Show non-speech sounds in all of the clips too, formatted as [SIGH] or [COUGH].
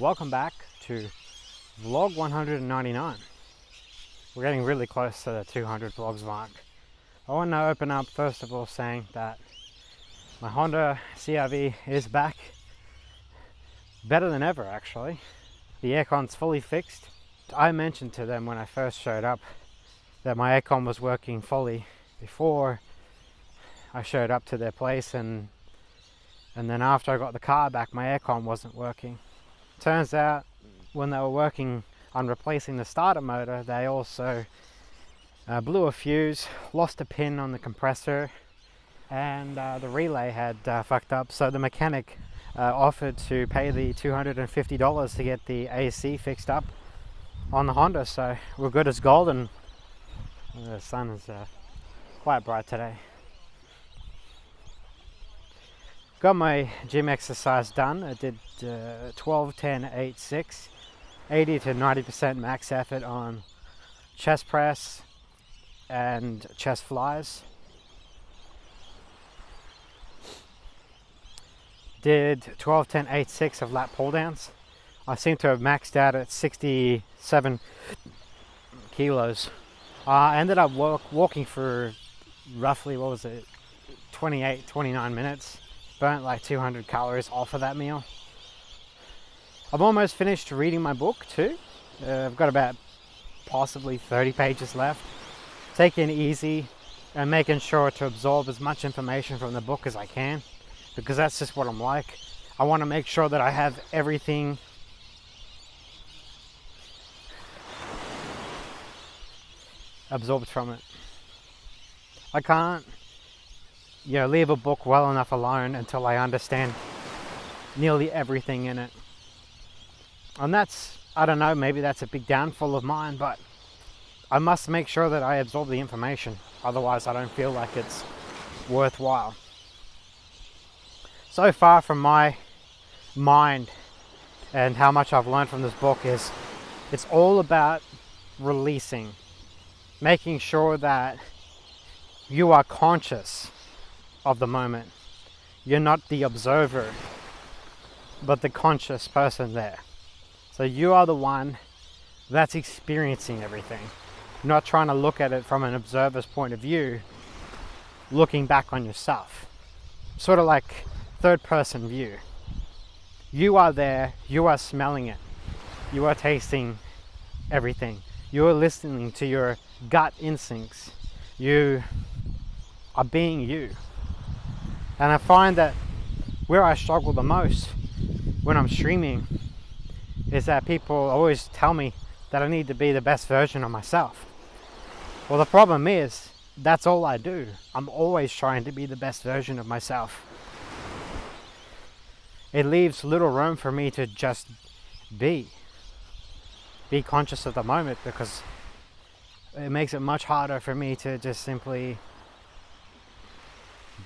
welcome back to vlog 199. We're getting really close to the 200 vlogs mark. I want to open up first of all saying that my Honda CRV is back better than ever actually. The aircon's fully fixed. I mentioned to them when I first showed up that my aircon was working fully before I showed up to their place and and then after I got the car back my aircon wasn't working. Turns out when they were working on replacing the starter motor they also uh, blew a fuse, lost a pin on the compressor and uh, the relay had uh, fucked up. So the mechanic uh, offered to pay the $250 to get the AC fixed up on the Honda. So we're good as gold and the sun is uh, quite bright today. Got my gym exercise done. I did uh, 12, 10, 8, 6, 80 to 90% max effort on chest press and chest flies. Did 12, 10, 8, 6 of lat pull downs. I seem to have maxed out at 67 kilos. I ended up walk, walking for roughly, what was it, 28, 29 minutes burnt like 200 calories off of that meal. I've almost finished reading my book too. Uh, I've got about possibly 30 pages left. Taking it easy and making sure to absorb as much information from the book as I can because that's just what I'm like. I want to make sure that I have everything absorbed from it. I can't you know, leave a book well enough alone until I understand nearly everything in it. And that's, I don't know, maybe that's a big downfall of mine, but I must make sure that I absorb the information. Otherwise, I don't feel like it's worthwhile. So far from my mind and how much I've learned from this book is it's all about releasing, making sure that you are conscious of the moment. You're not the observer, but the conscious person there. So you are the one that's experiencing everything, not trying to look at it from an observer's point of view, looking back on yourself. Sort of like third person view. You are there, you are smelling it, you are tasting everything, you are listening to your gut instincts, you are being you. And I find that where I struggle the most when I'm streaming is that people always tell me that I need to be the best version of myself. Well, the problem is that's all I do. I'm always trying to be the best version of myself. It leaves little room for me to just be. Be conscious of the moment because it makes it much harder for me to just simply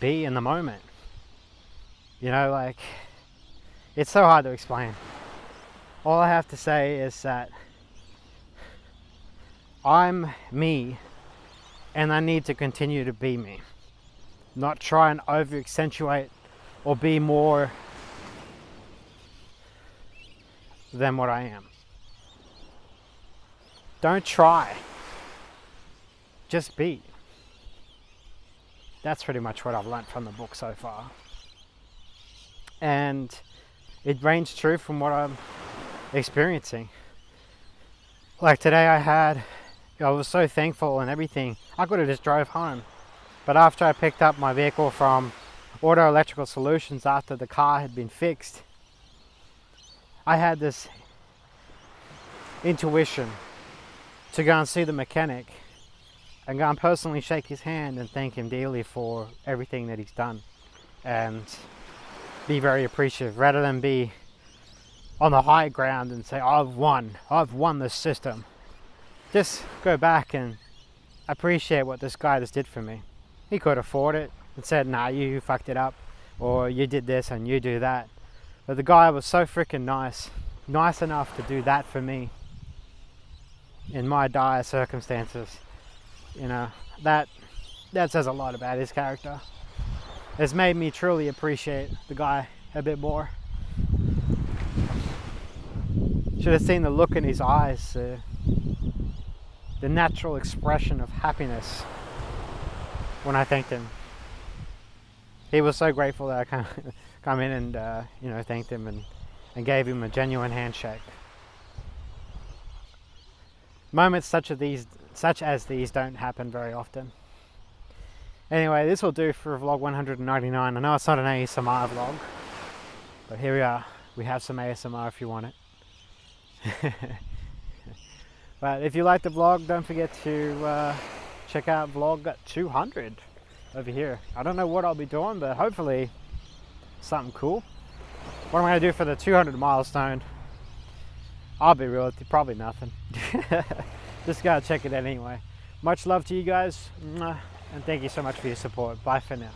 be in the moment. You know, like, it's so hard to explain. All I have to say is that I'm me and I need to continue to be me. Not try and over accentuate or be more than what I am. Don't try. Just be. That's pretty much what I've learnt from the book so far. And it reigns true from what I'm experiencing. Like today, I had, I was so thankful and everything. I could have just drove home. But after I picked up my vehicle from Auto Electrical Solutions after the car had been fixed, I had this intuition to go and see the mechanic and go and personally shake his hand and thank him dearly for everything that he's done. And be very appreciative. Rather than be on the high ground and say I've won. I've won this system. Just go back and appreciate what this guy just did for me. He could afford it and said nah you fucked it up. Or you did this and you do that. But the guy was so freaking nice nice enough to do that for me in my dire circumstances you know that that says a lot about his character it's made me truly appreciate the guy a bit more Should have seen the look in his eyes, uh, the natural expression of happiness when I thanked him. He was so grateful that I come, [LAUGHS] come in and uh, you know thanked him and, and gave him a genuine handshake. Moments such as these, such as these, don't happen very often. Anyway, this will do for vlog 199. I know it's not an ASMR vlog, but here we are. We have some ASMR if you want it. [LAUGHS] but if you like the vlog, don't forget to uh, check out vlog 200 over here. I don't know what I'll be doing, but hopefully something cool. What am I going to do for the 200 milestone? I'll be real with you, probably nothing. [LAUGHS] Just gotta check it out anyway. Much love to you guys, and thank you so much for your support. Bye for now.